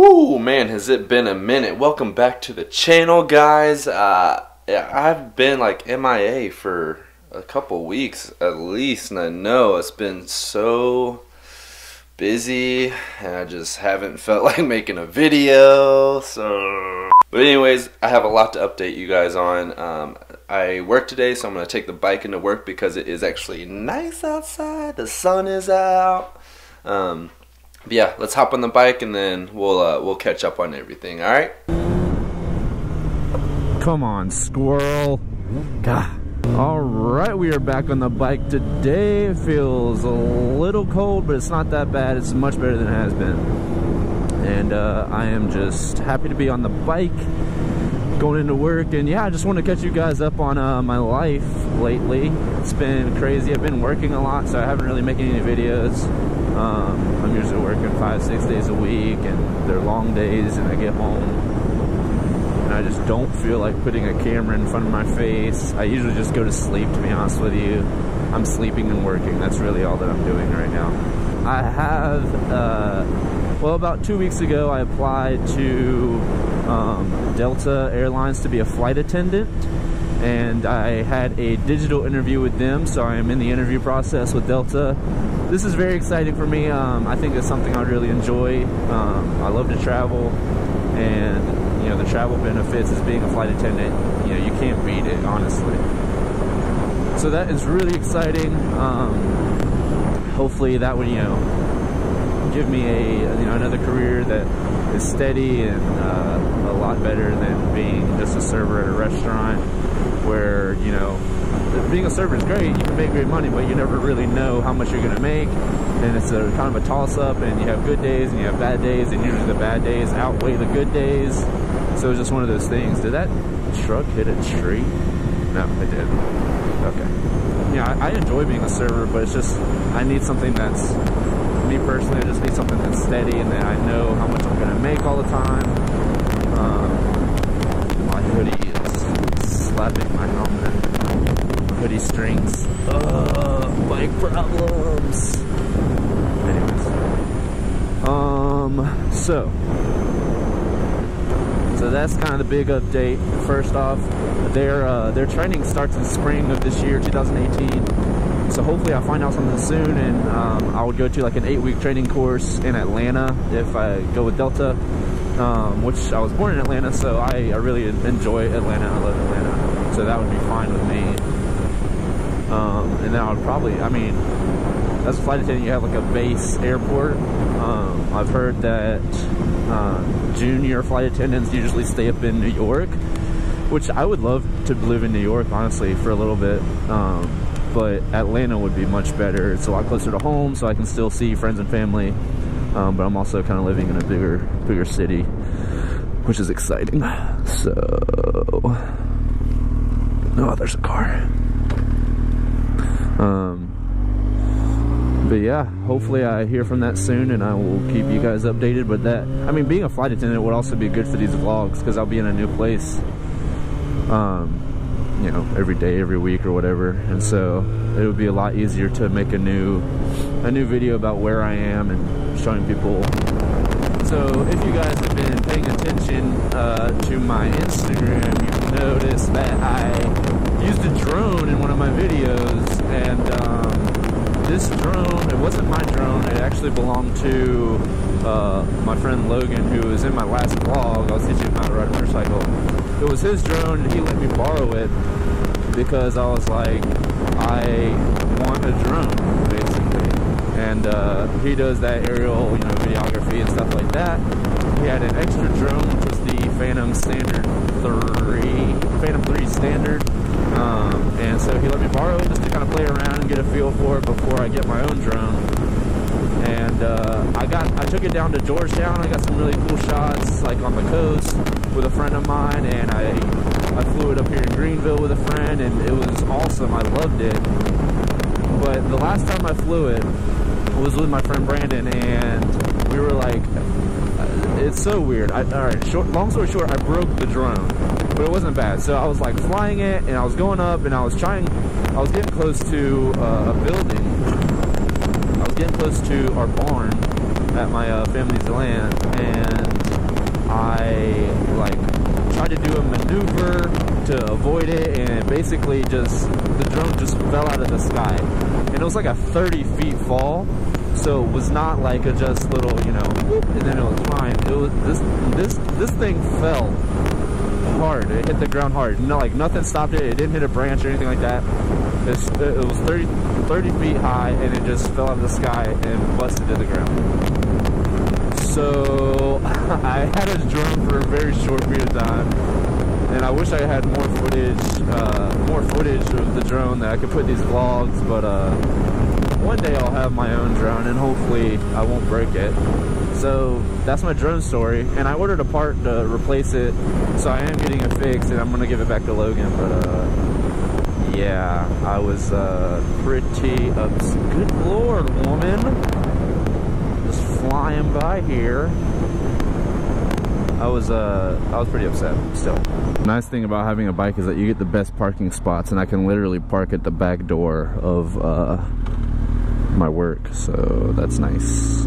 Whoo, man, has it been a minute. Welcome back to the channel, guys. Uh, I've been like MIA for a couple weeks at least, and I know it's been so busy, and I just haven't felt like making a video, so... But anyways, I have a lot to update you guys on. Um, I work today, so I'm going to take the bike into work because it is actually nice outside. The sun is out. Um, but yeah, let's hop on the bike and then we'll uh, we'll catch up on everything. All right. Come on, squirrel. God. All right, we are back on the bike today. It feels a little cold, but it's not that bad. It's much better than it has been. And uh, I am just happy to be on the bike, going into work. And yeah, I just want to catch you guys up on uh, my life lately. It's been crazy. I've been working a lot, so I haven't really making any videos. Um, I'm usually working five, six days a week, and they're long days, and I get home. And I just don't feel like putting a camera in front of my face. I usually just go to sleep, to be honest with you. I'm sleeping and working. That's really all that I'm doing right now. I have, uh, well, about two weeks ago, I applied to um, Delta Airlines to be a flight attendant and I had a digital interview with them, so I am in the interview process with Delta. This is very exciting for me. Um, I think it's something I really enjoy. Um, I love to travel, and you know the travel benefits as being a flight attendant. You know you can't beat it, honestly. So that is really exciting. Um, hopefully that would you know give me a you know another career that is steady and uh, a lot better than being just a server at a restaurant where, you know, being a server is great, you can make great money, but you never really know how much you're going to make. And it's a kind of a toss up, and you have good days and you have bad days, and usually the bad days outweigh the good days. So it's just one of those things. Did that truck hit a tree? No, it didn't. Okay. Yeah, I, I enjoy being a server, but it's just, I need something that's, me personally, I just need something that's steady and that I know how much I'm going to make all the time. Um, my hoodie slapping my helmet. Hoodie strings. Uh, bike problems. Anyways. Um, so. So that's kind of the big update. First off, their uh, their training starts in spring of this year, 2018. So hopefully I'll find out something soon, and um, I would go to like an eight-week training course in Atlanta if I go with Delta um, which I was born in Atlanta, so I, I really enjoy Atlanta. I love Atlanta, so that would be fine with me. Um, and I would probably, I mean, as a flight attendant, you have like a base airport. Um, I've heard that uh, junior flight attendants usually stay up in New York, which I would love to live in New York, honestly, for a little bit. Um, but Atlanta would be much better. It's a lot closer to home, so I can still see friends and family um, but I'm also kind of living in a bigger, bigger city, which is exciting. So, oh, there's a car. Um, but yeah, hopefully I hear from that soon and I will keep you guys updated. But that, I mean, being a flight attendant would also be good for these vlogs because I'll be in a new place. Um, you know, every day, every week or whatever. And so it would be a lot easier to make a new a new video about where I am and showing people. So if you guys have been paying attention uh, to my Instagram, you've noticed that I used a drone in one of my videos and um, this drone, it wasn't my drone, it actually belonged to uh, my friend Logan who was in my last vlog. I was teaching him how to ride a motorcycle. It was his drone and he let me borrow it because I was like, I want a drone. And uh, he does that aerial, you know, videography and stuff like that. He had an extra drone, which was the Phantom Standard 3, Phantom 3 Standard. Um, and so he let me borrow it just to kind of play around and get a feel for it before I get my own drone. And uh, I got, I took it down to Georgetown. I got some really cool shots, like on the coast with a friend of mine, and I, I flew it up here in Greenville with a friend, and it was awesome. I loved it. But the last time I flew it was with my friend Brandon, and we were like, uh, it's so weird. I, all right, short, long story short, I broke the drone, but it wasn't bad. So I was like flying it, and I was going up, and I was trying, I was getting close to uh, a building. I was getting close to our barn at my uh, family's land, and to do a maneuver to avoid it, and basically just the drone just fell out of the sky, and it was like a 30 feet fall. So it was not like a just little, you know, and then it was fine. It was this this this thing fell hard. It hit the ground hard. No, like nothing stopped it. It didn't hit a branch or anything like that. It's, it was 30, 30 feet high, and it just fell out of the sky and busted to the ground. So I had a drone for a very short period of time, and I wish I had more footage, uh, more footage of the drone that I could put these vlogs. But uh, one day I'll have my own drone, and hopefully I won't break it. So that's my drone story, and I ordered a part to replace it. So I am getting it fixed, and I'm gonna give it back to Logan. But uh, yeah, I was uh, pretty ups. Good lord, woman! Flying by here. I was uh, I was pretty upset. Still, nice thing about having a bike is that you get the best parking spots, and I can literally park at the back door of uh, my work. So that's nice.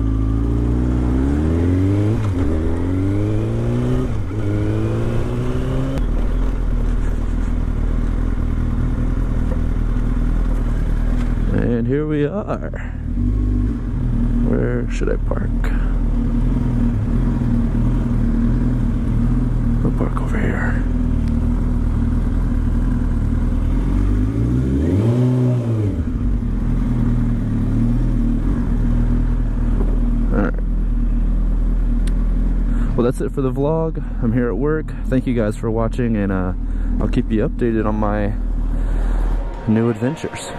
And here we are. Where should I park? I'll park over here. Alright. Well, that's it for the vlog. I'm here at work. Thank you guys for watching, and uh, I'll keep you updated on my new adventures.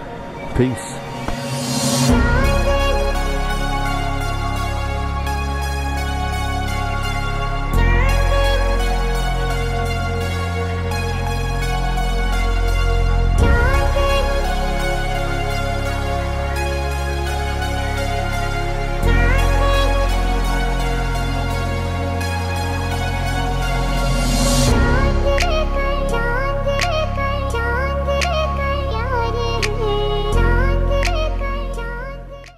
Peace.